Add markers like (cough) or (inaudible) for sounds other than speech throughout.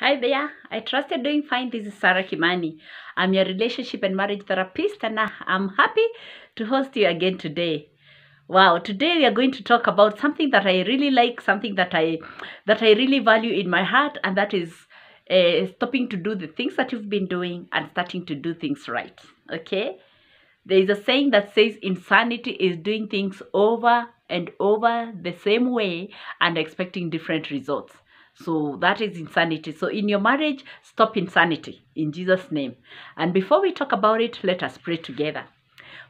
Hi there. I trust you're doing fine. This is Sarah Kimani. I'm your relationship and marriage therapist, and I- I'm happy to host you again today. Wow, today we are going to talk about something that I really like, something that I that I really value in my heart, and that is uh, stopping to do the things that you've been doing and starting to do things right. Okay? There is a saying that says insanity is doing things over and over the same way and expecting different results. So that is insanity. So in your marriage, stop insanity in Jesus' name. And before we talk about it, let us pray together.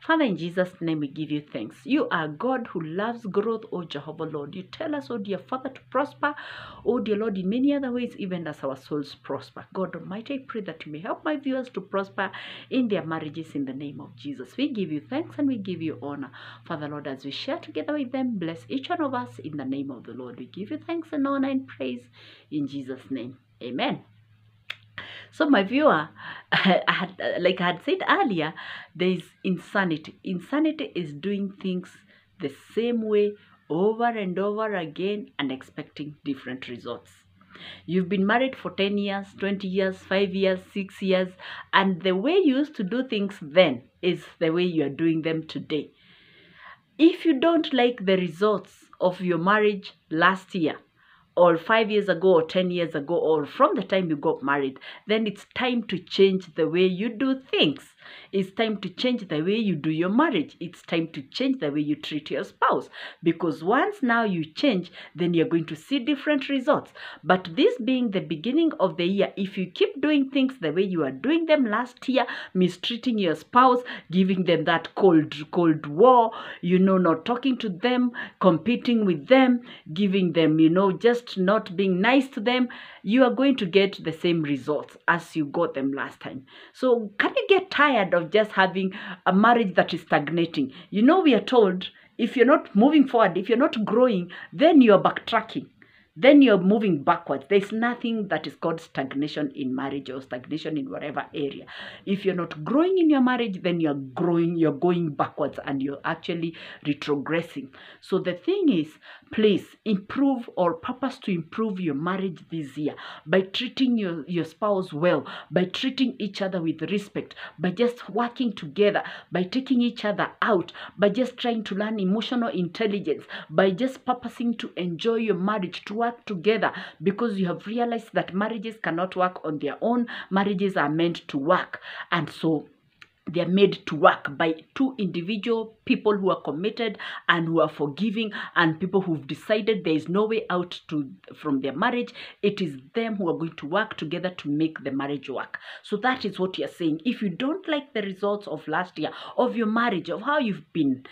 Father, in Jesus' name, we give you thanks. You are God who loves growth, O Jehovah Lord. You tell us, O dear Father, to prosper, O dear Lord, in many other ways, even as our souls prosper. God Almighty, I pray that you may help my viewers to prosper in their marriages in the name of Jesus. We give you thanks and we give you honor. Father, Lord, as we share together with them, bless each one of us in the name of the Lord. We give you thanks and honor and praise in Jesus' name. Amen. So, my viewer, (laughs) I had, like I had said earlier, there is insanity. Insanity is doing things the same way over and over again and expecting different results. You've been married for 10 years, 20 years, 5 years, 6 years, and the way you used to do things then is the way you are doing them today. If you don't like the results of your marriage last year, or five years ago, or 10 years ago, or from the time you got married, then it's time to change the way you do things. It's time to change the way you do your marriage. It's time to change the way you treat your spouse. Because once now you change, then you're going to see different results. But this being the beginning of the year, if you keep doing things the way you are doing them last year, mistreating your spouse, giving them that cold, cold war, you know, not talking to them, competing with them, giving them, you know, just not being nice to them, you are going to get the same results as you got them last time. So, can you get tired of just having a marriage that is stagnating? You know, we are told if you're not moving forward, if you're not growing, then you're backtracking. Then you're moving backwards. There's nothing that is called stagnation in marriage or stagnation in whatever area. If you're not growing in your marriage, then you're growing, you're going backwards and you're actually retrogressing. So the thing is, please improve or purpose to improve your marriage this year by treating your, your spouse well, by treating each other with respect, by just working together, by taking each other out, by just trying to learn emotional intelligence, by just purposing to enjoy your marriage, to work together because you have realized that marriages cannot work on their own. Marriages are meant to work. And so they are made to work by two individual people who are committed and who are forgiving and people who've decided there is no way out to from their marriage. It is them who are going to work together to make the marriage work. So that is what you're saying. If you don't like the results of last year of your marriage of how you've been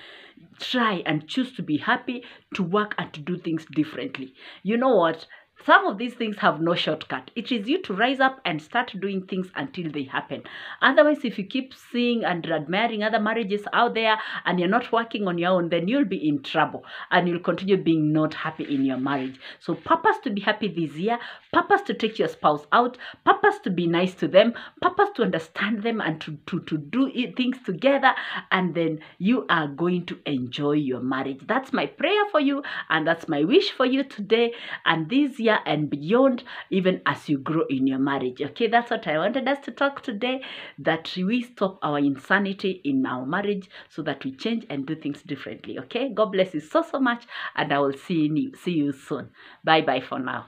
try and choose to be happy to work and to do things differently. You know what some of these things have no shortcut. It is you to rise up and start doing things until they happen. Otherwise, if you keep seeing and admiring other marriages out there and you're not working on your own, then you'll be in trouble and you'll continue being not happy in your marriage. So, purpose to be happy this year, purpose to take your spouse out, purpose to be nice to them, purpose to understand them and to, to, to do things together, and then you are going to enjoy your marriage. That's my prayer for you, and that's my wish for you today and this year and beyond, even as you grow in your marriage. Okay, that's what I wanted us to talk today that we stop our insanity in our marriage so that we change and do things differently. Okay, God bless you so, so much, and I will see you, see you soon. Bye bye for now.